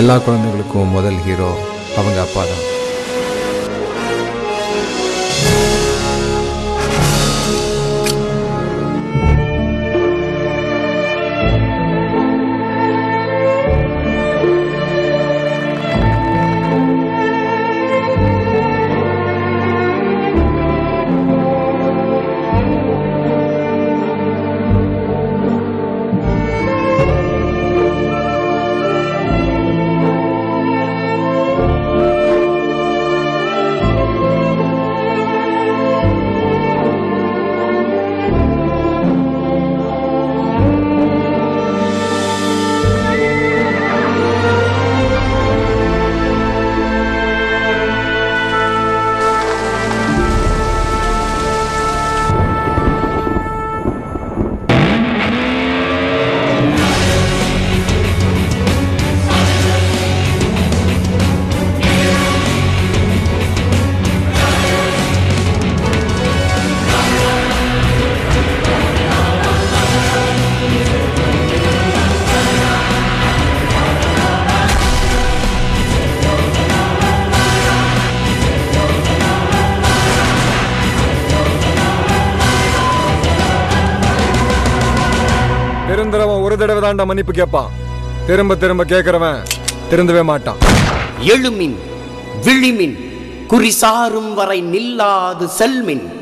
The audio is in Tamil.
எல்லா குழந்தைகளுக்கும் முதல் ஹீரோ அவங்க அப்பா தான். திருந்துறவன் ஒரு தடவை தாண்டா மன்னிப்பு கேட்பான் திரும்ப திரும்ப கேட்கறவன் திருந்தவே மாட்டான். எழுமின் விழிமின் குறிசாரும் வரை நில்லாது செல்மின்.